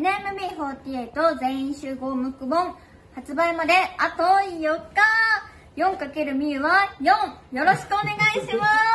NMB48 全員集合ムック本発売まであと4日。4×MIU は4よろしくお願いします。